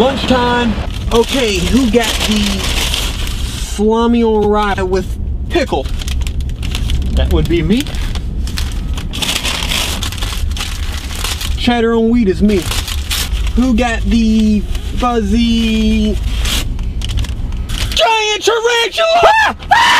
Lunchtime. Okay, who got the salami rye with pickle? That would be me. Cheddar on wheat is me. Who got the fuzzy giant tarantula?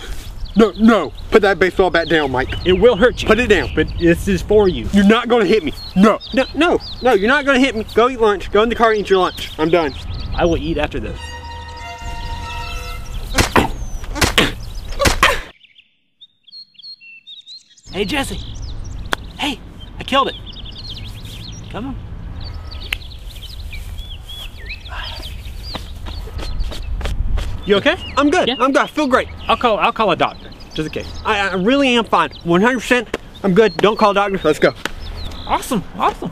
No, no. Put that baseball bat down, Mike. It will hurt you. Put it down. But this is for you. You're not gonna hit me. No. No, no, no, you're not gonna hit me. Go eat lunch. Go in the car and eat your lunch. I'm done. I will eat after this. Hey, Jesse. Hey, I killed it. Come on. You okay? I'm good. Yeah. I'm good. I feel great. I'll call. I'll call a doctor, just in case. I, I really am fine. 100%. I'm good. Don't call a doctor. Let's go. Awesome. Awesome.